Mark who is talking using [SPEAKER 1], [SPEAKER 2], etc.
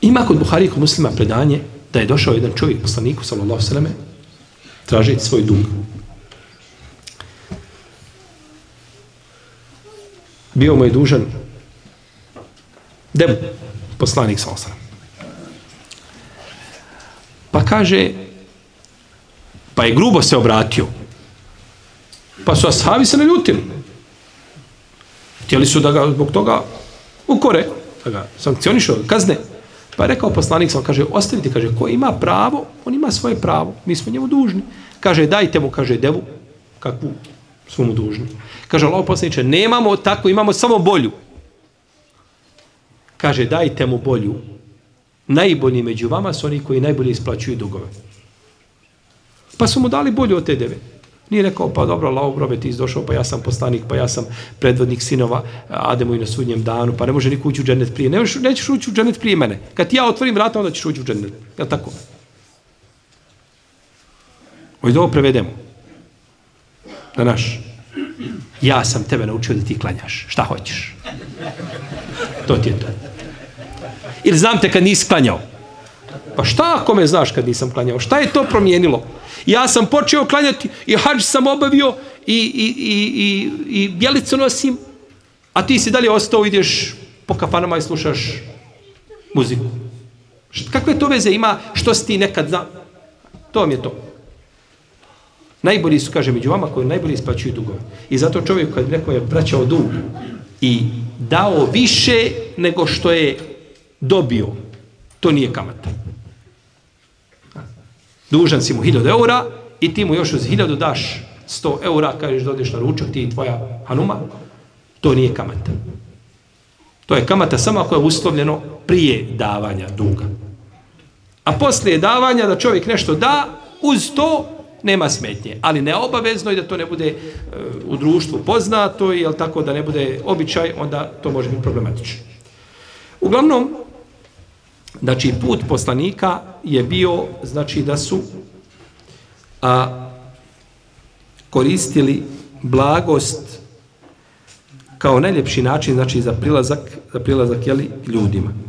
[SPEAKER 1] Ima kod Buhari kod muslima predanje da je došao jedan čovjek poslaniku, sallallahu sallam, tražiti svoj dug. Bio mu je dužan debu, poslanik, sallallahu sallam. Pa kaže, pa je grubo se obratio. Pa su ashabi se naljutili. Htjeli su da ga zbog toga ukore, da ga sankcionišu, kazne. Pa je rekao poslanik, sam kaže, ostavite, kaže, ko ima pravo, on ima svoje pravo, mi smo njemu dužni. Kaže, dajte mu, kaže, devu, kakvu smo mu dužni. Kaže, Allah poslaniče, nemamo tako, imamo samo bolju. Kaže, dajte mu bolju. Najbolji među vama su oni koji najbolje isplaćuju dugove. Pa su mu dali bolju od te deve. Nije rekao, pa dobro, lao grobe, ti izdošao, pa ja sam poslanik, pa ja sam predvodnik sinova Ademu i na sudnjem danu, pa ne može niko ući u džennet prije. Ne, nećeš ući u džennet prije mene. Kad ja otvorim vrata, onda ćeš ući u džennet. Je tako? Ovo ovo prevedemo. Na naš. Ja sam tebe naučio da ti klanjaš. Šta hoćeš? To ti je to. Ili znam te kad nisi klanjao. Pa šta ako me znaš kad nisam klanjao? Šta je to promijenilo? Ja sam počeo klanjati i hađ sam obavio i, i, i, i, i bjelicu nosim, a ti si dalje ostao, ideš po kafanama i slušaš muziku. Kakve to veze ima što si ti nekad zna? To mi je to. Najbolji su, kaže, među vama koji najbolji isplaćuju dugove. I zato čovjek kad neko je vraćao dug i dao više nego što je dobio, to nije kamata dužan si mu 1000 eura i ti mu još uz 1000 daš 100 eura, kažeš da odeš na ručak, ti i tvoja hanuma, to nije kamata. To je kamata samo ako je uslovljeno prije davanja duga. A poslije davanja da čovjek nešto da, uz to nema smetnje. Ali neobavezno je da to ne bude uh, u društvu poznato, jel tako da ne bude običaj, onda to može biti problematično. Uglavnom, Znači, put poslanika je bio, znači, da su a, koristili blagost kao najljepši način, znači, za prilazak, za prilazak, jeli, ljudima.